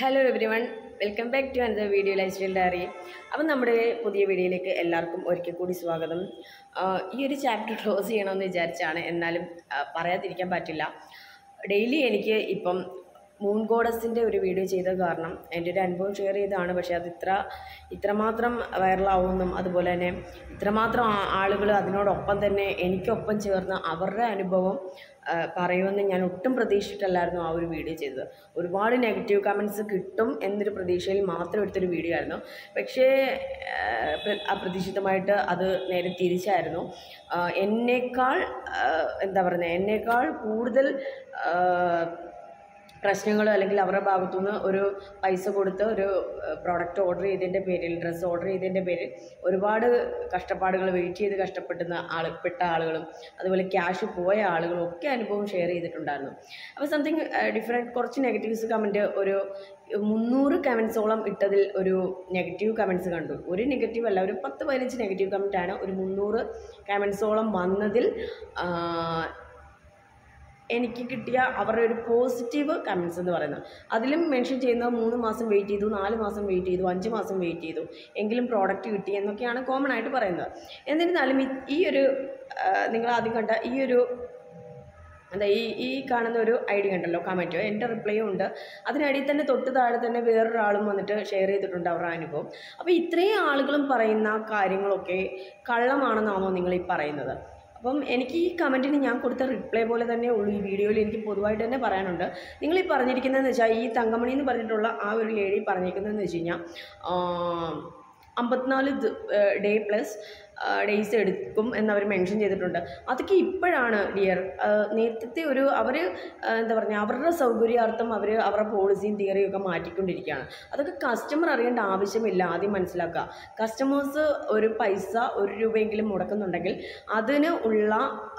Hello everyone welcome back to another video lifestyle diary അപ്പം നമ്മുടെ പുതിയ വീഡിയോയിലേക്ക് എല്ലാവർക്കും ഒരിക്കൽ കൂടി സ്വാഗതം. ഈ ഒരു ചാപ്റ്റർ ക്ലോസ് ചെയ്യണമെന്ന് വിചാരിച്ചാണ്. എന്നാലും പറയാതിരിക്കാൻ പറ്റില്ല. ഡെയിലി എനിക്ക് ഇപ്പം മൂൺ ഗോഡസിന്റെ ഒരു വീഡിയോ ചെയ്ത കാരണം എന്റെ ഒരു അനുഭവം ഷെയർ ചെയ്തതാണ്. പക്ഷേ അത് ഇത്ര ഇത്രമാത്രം വൈറലാവുമെന്നും അതുപോലെ തന്നെ ഇത്രമാത്രം ആളുകൾ അതിനോടൊപ്പം തന്നെ എനിക്കൊപ്പം ചേർന്ന് അവരുടെ അനുഭവം പറയുമെന്ന് ഞാൻ ഒട്ടും പ്രതീക്ഷിച്ചിട്ടല്ലായിരുന്നു ആ ഒരു വീഡിയോ ചെയ്തത്. ഒരുപാട് നെഗറ്റീവ് കമൻസ് കിട്ടും എന്നൊരു പ്രതീക്ഷയിൽ മാത്രം എടുത്തൊരു വീഡിയോ ആയിരുന്നു. പക്ഷേ അപ്രതീക്ഷിതമായിട്ട് അത് നേരെ തിരിച്ചായിരുന്നു. എന്നേക്കാൾ എന്താ പറയുന്നത് എന്നേക്കാൾ കൂടുതൽ ആ, പ്രശ്നങ്ങൾ അല്ലെങ്കിൽ അവരുടെ ഭാഗത്തുനിന്ന് ഒരു പൈസ കൊടുത്ത് ഒരു പ്രോഡക്റ്റ് ഓർഡർ ചെയ്തതിന്റെ പേരിൽ ഡ്രസ്സ് ഓർഡർ ചെയ്തതിന്റെ പേരിൽ ഒരുപാട് കഷ്ടപ്പാടുകൾ വെയിറ്റ് ചെയ്ത് കഷ്ടപ്പെടുന്ന ആൾ പെട്ട ആളുകളും അതുപോലെ ക്യാഷ് പോയ ആളുകളും ഒക്കെ അനുഭവം ഷെയർ ചെയ്തിട്ടുണ്ടായിരുന്നു. അപ്പോൾ സംതിങ് ഡിഫറെന്റ് കുറച്ച് നെഗറ്റീവ്സ് കമന്റ് ഒരു മുന്നൂറ് കമൻസോളം ഇട്ടതിൽ ഒരു നെഗറ്റീവ് കമൻസ് കണ്ടു. ഒരു നെഗറ്റീവ് അല്ല ഒരു പത്ത് പതിനഞ്ച് നെഗറ്റീവ് കമന്റാണ് ഒരു മുന്നൂറ് കമൻസോളം വന്നതിൽ എനിക്ക് കിട്ടിയ അവരുടെ ഒരു പോസിറ്റീവ് കമൻസ് എന്ന് പറയുന്നത്. അതിലും മെൻഷൻ ചെയ്യുന്നത് മൂന്ന് മാസം വെയിറ്റ് ചെയ്തു നാല് മാസം വെയിറ്റ് ചെയ്തു അഞ്ച് മാസം വെയിറ്റ് ചെയ്തു എങ്കിലും പ്രോഡക്റ്റ് കിട്ടി എന്നൊക്കെയാണ് കോമൺ ആയിട്ട് പറയുന്നത്. എന്നിരുന്നാലും ഈ- ഒരു നിങ്ങൾ ആദ്യം കണ്ട ഈ ഒരു എന്താ ഈ ഈ കാണുന്ന ഒരു ഐ ഡി കണ്ടല്ലോ കമന്റ് എന്റെ റിപ്ലൈയും ഉണ്ട്. അതിനടിയിൽ തന്നെ തൊട്ട് താഴെ തന്നെ വേറൊരാളും വന്നിട്ട് ഷെയർ ചെയ്തിട്ടുണ്ട് അവരുടെ അനുഭവം. അപ്പോൾ ഇത്രയും ആളുകളും പറയുന്ന കാര്യങ്ങളൊക്കെ കള്ളമാണെന്നാണോ നിങ്ങൾ ഈ പറയുന്നത്? അപ്പം എനിക്ക് ഈ കമന്റിന് ഞാൻ കൊടുത്ത റിപ്ലൈ പോലെ തന്നെ ഉള്ളൂ ഈ വീഡിയോയിൽ എനിക്ക് പൊതുവായിട്ട് തന്നെ പറയാനുണ്ട്. നിങ്ങൾ ഈ പറഞ്ഞിരിക്കുന്നതെന്ന് വെച്ചാൽ ഈ തങ്കമണി എന്ന് പറഞ്ഞിട്ടുള്ള ആ ഒരു ലേഡി പറഞ്ഞിരിക്കുന്നതെന്ന് വെച്ച് കഴിഞ്ഞാൽ അമ്പത്തിനാല് ഡേ പ്ലസ് ഡേയ്സ് എടുക്കും എന്നവർ മെൻഷൻ ചെയ്തിട്ടുണ്ട്. അതൊക്കെ ഇപ്പോഴാണ് ഡിയർ നേരത്തെ ഒരു അവർ എന്താ പറയുക അവരുടെ സൗകര്യാർത്ഥം അവർ അവരുടെ പോളിസിയും തിയറിയും ഒക്കെ മാറ്റിക്കൊണ്ടിരിക്കുകയാണ്. അതൊക്കെ കസ്റ്റമർ അറിയേണ്ട ആവശ്യമില്ല ആദ്യം മനസ്സിലാക്കുക. കസ്റ്റമേഴ്സ് ഒരു പൈസ ഒരു രൂപയെങ്കിലും മുടക്കുന്നുണ്ടെങ്കിൽ അതിന് ഉള്ള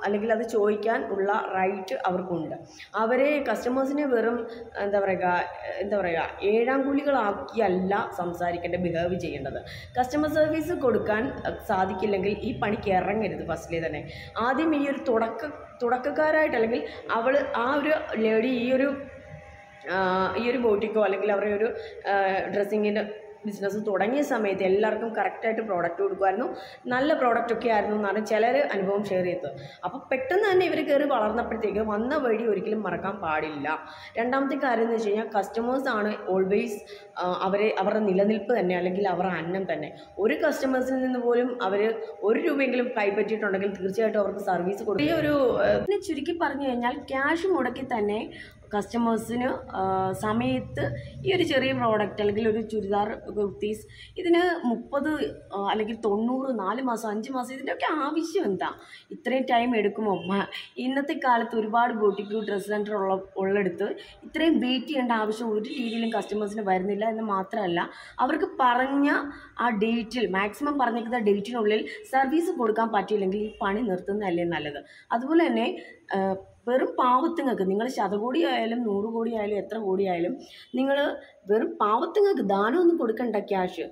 അല്ലെങ്കിൽ അത് ചോദിക്കാൻ ഉള്ള റൈറ്റ് അവർക്കുണ്ട്. അവരെ കസ്റ്റമേഴ്സിനെ വെറും എന്താ പറയുക എന്താ പറയുക ഏഴാം കുളികളാക്കിയല്ല സംസാരിക്കേണ്ട ബിഹേവ് ചെയ്യേണ്ടത്. കസ്റ്റമർ സർവീസ് കൊടുക്കാൻ അഹ് സാധിക്കില്ലെങ്കിൽ ഈ പണിക്ക് ഇറങ്ങരുത് ഫസ്റ്റിലെ തന്നെ. ആദ്യം ഈ ഒരു തുടക്ക തുടക്കക്കാരായിട്ട് അല്ലെങ്കിൽ അവൾ ആ ഒരു ലേഡി ഈ ഒരു ഈ ഒരു ബോട്ടിക്കോ അല്ലെങ്കിൽ അവരുടെ ഒരു ഡ്രസ്സിങ്ങിന്റെ ബിസിനസ് തുടങ്ങിയ സമയത്ത് എല്ലാവർക്കും കറക്റ്റായിട്ട് പ്രോഡക്റ്റ് കൊടുക്കുമായിരുന്നു. നല്ല പ്രോഡക്റ്റ് ഒക്കെ ആയിരുന്നു എന്നാണ് ചിലർ അനുഭവം ഷെയർ ചെയ്തത്. അപ്പോൾ പെട്ടെന്ന് തന്നെ ഇവർ കയറി വളർന്നപ്പോഴത്തേക്ക് വന്ന വഴി ഒരിക്കലും മറക്കാൻ പാടില്ല. രണ്ടാമത്തെ കാര്യം എന്ന് വെച്ച് കഴിഞ്ഞാൽ കസ്റ്റമേഴ്സാണ് ഓൾവേസ് അവരെ അവരുടെ നിലനിൽപ്പ് തന്നെ അല്ലെങ്കിൽ അവരുടെ അന്നം തന്നെ. ഒരു കസ്റ്റമേഴ്സിൽ നിന്ന് പോലും അവർ ഒരു രൂപയെങ്കിലും കൈപ്പറ്റിയിട്ടുണ്ടെങ്കിൽ തീർച്ചയായിട്ടും അവർക്ക് സർവീസ് കൊടുക്കും. ഈ ഒരു ചുരുക്കി പറഞ്ഞു കഴിഞ്ഞാൽ ക്യാഷ് മുടക്കി തന്നെ കസ്റ്റമേഴ്സിന് സമയത്ത് ഈ ഒരു ചെറിയ പ്രോഡക്റ്റ് അല്ലെങ്കിൽ ഒരു ചുരിദാർ കുർത്തീസ് ഇതിന് മുപ്പത് അല്ലെങ്കിൽ തൊണ്ണൂറ് നാല് മാസം അഞ്ച് മാസം ഇതിന്റെയൊക്കെ ആവശ്യം എന്താ? ഇത്രയും ടൈം എടുക്കുമോ ഇന്നത്തെ കാലത്ത് ഒരുപാട് ബോട്ടിക്ക് ഡ്രസ് സെന്റർ ഉള്ള ഉള്ളെടുത്ത് ഇത്രയും വെയിറ്റ് ചെയ്യേണ്ട ആവശ്യം ഒരു രീതിയിലും കസ്റ്റമേഴ്സിന് വരുന്നില്ല എന്ന് മാത്രമല്ല അവർക്ക് പറഞ്ഞ ആ ഡേറ്റിൽ മാക്സിമം പറഞ്ഞിരിക്കുന്ന ഡേറ്റിനുള്ളിൽ സർവീസ് കൊടുക്കാൻ പറ്റിയില്ലെങ്കിൽ ഈ പണി നിർത്തുന്നതല്ലേ നല്ലത്. അതുപോലെ തന്നെ വെറും പാവത്തുങ്ങൾക്ക് നിങ്ങൾ ശതകോടി ആയാലും നൂറ് കോടി ആയാലും എത്ര കോടി ആയാലും നിങ്ങൾ വെറും പാവത്തുങ്ങൾക്ക് ദാനമൊന്നും കൊടുക്കണ്ട ക്യാഷ്.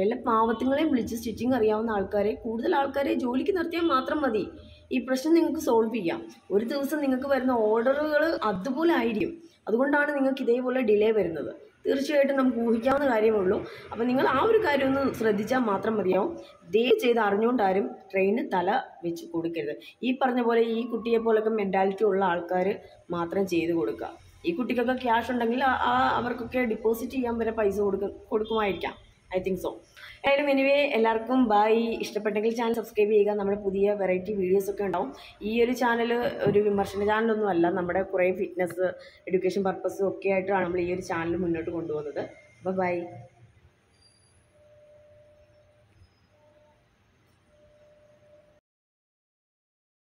വല്ല പാവത്തുങ്ങളെയും വിളിച്ച് സ്റ്റിച്ചിങ് അറിയാവുന്ന ആൾക്കാരെ കൂടുതൽ ആൾക്കാരെ ജോലിക്ക് നിർത്തിയാൽ മാത്രം മതി. ഈ പ്രശ്നം നിങ്ങൾക്ക് സോൾവ് ചെയ്യാം. ഒരു ദിവസം നിങ്ങൾക്ക് വരുന്ന ഓർഡറുകൾ അതുപോലെ ആയിരിക്കും. അതുകൊണ്ടാണ് നിങ്ങൾക്ക് ഇതേപോലെ ഡിലേ വരുന്നത്. തീർച്ചയായിട്ടും നമുക്ക് ഊഹിക്കാവുന്ന കാര്യമേ ഉള്ളൂ. അപ്പോൾ നിങ്ങൾ ആ ഒരു കാര്യം ഒന്ന് ശ്രദ്ധിച്ചാൽ മാത്രം മതിയാവും. ദയവ് ചെയ്ത് അറിഞ്ഞുകൊണ്ടാരും ട്രെയിന് തല വെച്ച് കൊടുക്കരുത്. ഈ പറഞ്ഞ പോലെ ഈ കുട്ടിയെ പോലൊക്കെ മെന്റാലിറ്റി ഉള്ള ആൾക്കാർ മാത്രം ചെയ്ത് കൊടുക്കുക. ഈ കുട്ടിക്കൊക്കെ ക്യാഷ് ഉണ്ടെങ്കിൽ ആ- ആ അവർക്കൊക്കെ ഡിപ്പോസിറ്റ് ചെയ്യാൻ വരെ പൈസ കൊടുക്കും കൊടുക്കുമായിരിക്കാം. ഐ തിങ്ക് സോ ഏതായാലും എനിവേ എല്ലാവർക്കും ബൈ ഇഷ്ടപ്പെട്ടെങ്കിൽ ചാനൽ സബ്സ്ക്രൈബ് ചെയ്യുക. നമ്മുടെ പുതിയ വെറൈറ്റി വീഡിയോസ് ഒക്കെ ഉണ്ടാവും. ഈ ഒരു ചാനൽ ഒരു വിമർശന ചാനലൊന്നും അല്ല. നമ്മുടെ കുറേ ഫിറ്റ്നസ് എഡ്യൂക്കേഷൻ പർപ്പസും ഒക്കെ ആയിട്ടാണ് നമ്മൾ ഈ ഒരു ചാനൽ മുന്നോട്ട് കൊണ്ടുപോകുന്നത്. അപ്പോൾ ബൈ